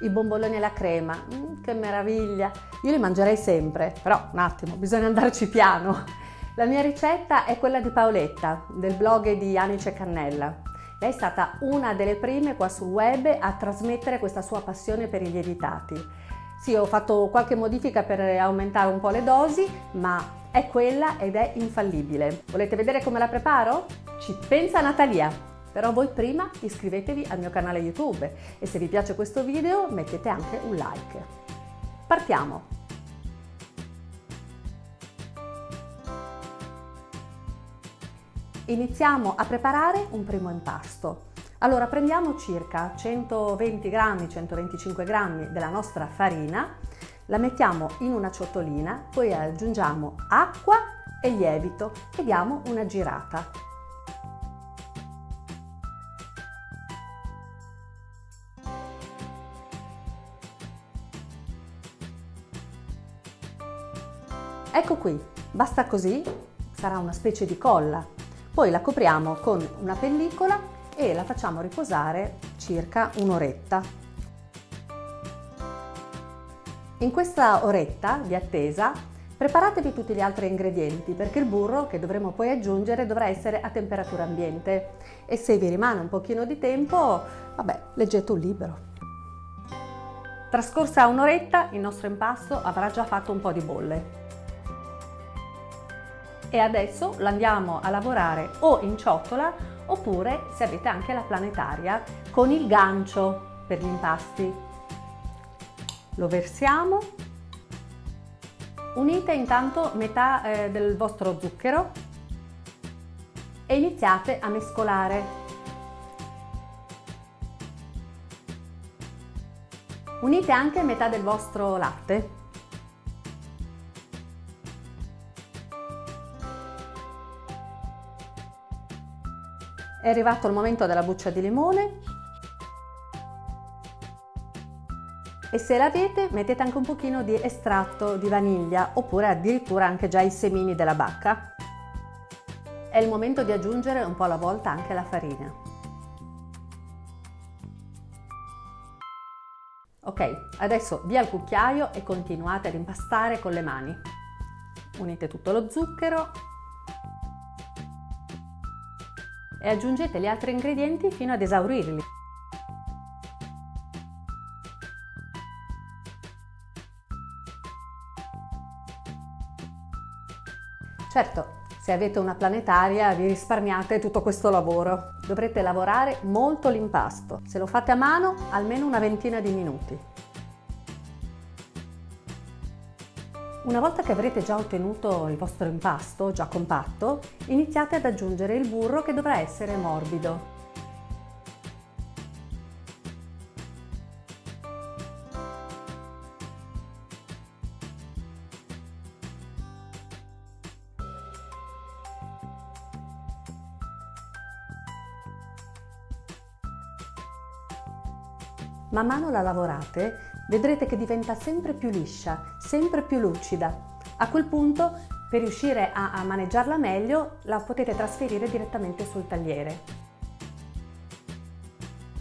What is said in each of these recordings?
i bomboloni alla crema, mm, che meraviglia! Io li mangerei sempre, però un attimo, bisogna andarci piano. La mia ricetta è quella di Paoletta, del blog di Anice Cannella. Lei è stata una delle prime qua sul web a trasmettere questa sua passione per i lievitati. Sì, ho fatto qualche modifica per aumentare un po' le dosi, ma è quella ed è infallibile. Volete vedere come la preparo? Ci pensa Natalia! Però voi prima iscrivetevi al mio canale YouTube e se vi piace questo video mettete anche un like. Partiamo! iniziamo a preparare un primo impasto. Allora prendiamo circa 120 grammi, 125 grammi della nostra farina, la mettiamo in una ciotolina, poi aggiungiamo acqua e lievito e diamo una girata. Ecco qui, basta così, sarà una specie di colla poi la copriamo con una pellicola e la facciamo riposare circa un'oretta. In questa oretta di attesa preparatevi tutti gli altri ingredienti perché il burro che dovremo poi aggiungere dovrà essere a temperatura ambiente e se vi rimane un pochino di tempo, vabbè, leggete un libro. Trascorsa un'oretta il nostro impasto avrà già fatto un po' di bolle e adesso lo andiamo a lavorare o in ciotola oppure se avete anche la planetaria con il gancio per gli impasti. Lo versiamo, unite intanto metà eh, del vostro zucchero e iniziate a mescolare. Unite anche metà del vostro latte È arrivato il momento della buccia di limone e se l'avete mettete anche un pochino di estratto di vaniglia oppure addirittura anche già i semini della bacca. È il momento di aggiungere un po' alla volta anche la farina. Ok, adesso via il cucchiaio e continuate ad impastare con le mani. Unite tutto lo zucchero e aggiungete gli altri ingredienti fino ad esaurirli. Certo, se avete una planetaria vi risparmiate tutto questo lavoro. Dovrete lavorare molto l'impasto. Se lo fate a mano, almeno una ventina di minuti. Una volta che avrete già ottenuto il vostro impasto, già compatto, iniziate ad aggiungere il burro che dovrà essere morbido. Man mano la lavorate vedrete che diventa sempre più liscia, sempre più lucida. A quel punto, per riuscire a, a maneggiarla meglio, la potete trasferire direttamente sul tagliere.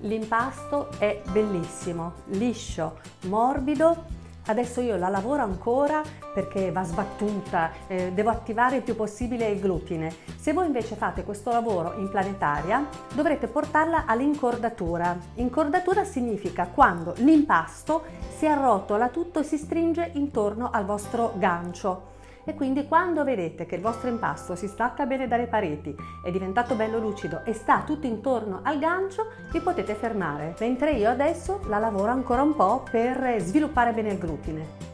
L'impasto è bellissimo, liscio, morbido Adesso io la lavoro ancora perché va sbattuta, eh, devo attivare il più possibile il glutine. Se voi invece fate questo lavoro in planetaria dovrete portarla all'incordatura. Incordatura significa quando l'impasto si arrotola tutto e si stringe intorno al vostro gancio e quindi quando vedete che il vostro impasto si stacca bene dalle pareti, è diventato bello lucido e sta tutto intorno al gancio, vi potete fermare, mentre io adesso la lavoro ancora un po' per sviluppare bene il glutine.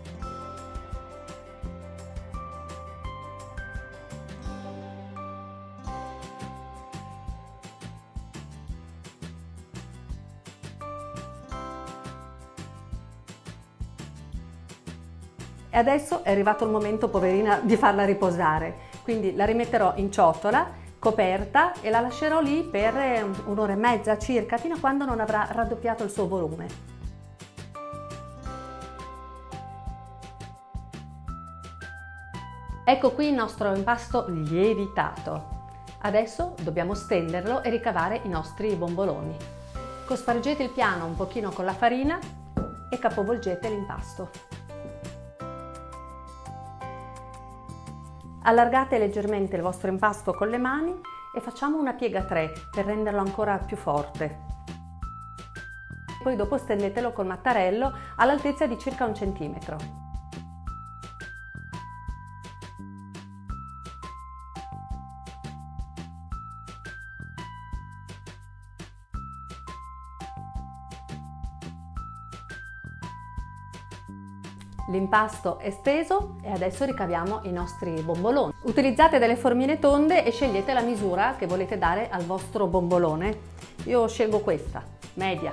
E adesso è arrivato il momento, poverina, di farla riposare. Quindi la rimetterò in ciotola, coperta e la lascerò lì per eh, un'ora e mezza circa, fino a quando non avrà raddoppiato il suo volume. Ecco qui il nostro impasto lievitato. Adesso dobbiamo stenderlo e ricavare i nostri bomboloni. Cospargete il piano un pochino con la farina e capovolgete l'impasto. Allargate leggermente il vostro impasto con le mani e facciamo una piega 3 per renderlo ancora più forte. Poi dopo stendetelo col mattarello all'altezza di circa un centimetro. L'impasto è steso e adesso ricaviamo i nostri bomboloni. Utilizzate delle formine tonde e scegliete la misura che volete dare al vostro bombolone. Io scelgo questa, media.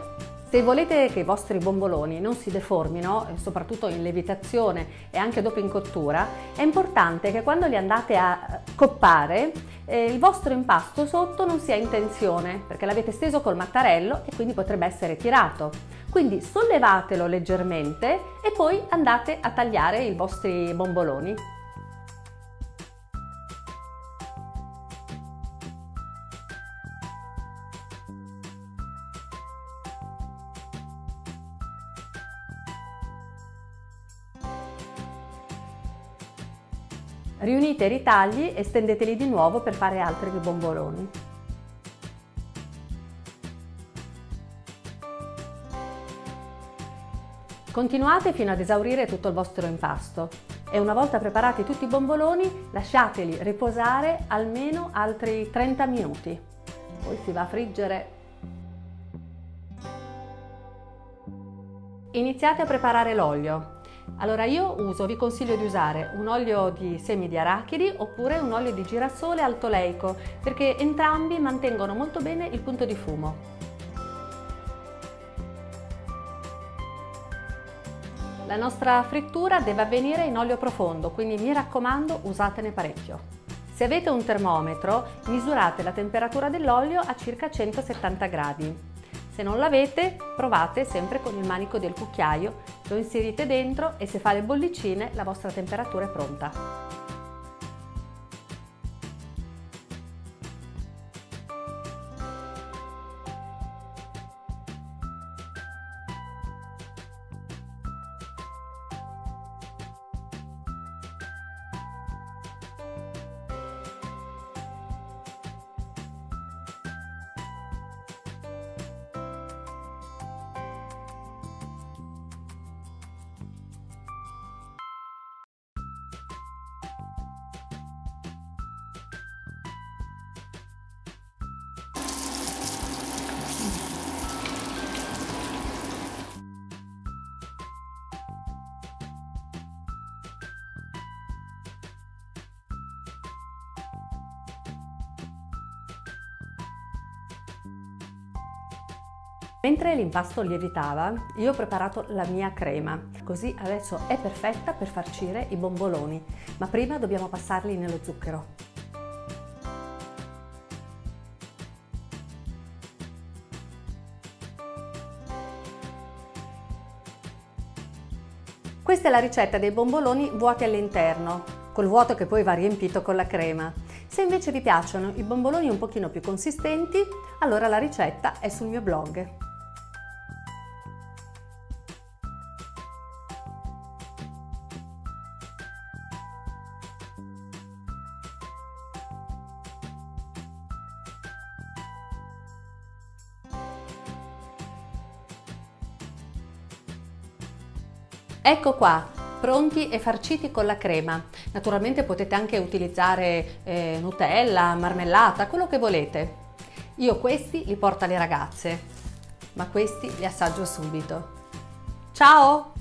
Se volete che i vostri bomboloni non si deformino, soprattutto in levitazione e anche dopo in cottura, è importante che quando li andate a coppare eh, il vostro impasto sotto non sia in tensione, perché l'avete steso col mattarello e quindi potrebbe essere tirato. Quindi sollevatelo leggermente e poi andate a tagliare i vostri bomboloni. Riunite i ritagli e stendeteli di nuovo per fare altri bomboloni. Continuate fino ad esaurire tutto il vostro impasto e una volta preparati tutti i bomboloni lasciateli riposare almeno altri 30 minuti. Poi si va a friggere. Iniziate a preparare l'olio. Allora io uso, vi consiglio di usare un olio di semi di arachidi oppure un olio di girasole altoleico perché entrambi mantengono molto bene il punto di fumo. La nostra frittura deve avvenire in olio profondo, quindi mi raccomando usatene parecchio. Se avete un termometro, misurate la temperatura dell'olio a circa 170 gradi. Se non l'avete, provate sempre con il manico del cucchiaio, lo inserite dentro e se fa le bollicine la vostra temperatura è pronta. Mentre l'impasto lievitava, io ho preparato la mia crema, così adesso è perfetta per farcire i bomboloni, ma prima dobbiamo passarli nello zucchero. Questa è la ricetta dei bomboloni vuoti all'interno, col vuoto che poi va riempito con la crema. Se invece vi piacciono i bomboloni un pochino più consistenti, allora la ricetta è sul mio blog. Ecco qua, pronti e farciti con la crema. Naturalmente potete anche utilizzare eh, Nutella, marmellata, quello che volete. Io questi li porto alle ragazze, ma questi li assaggio subito. Ciao!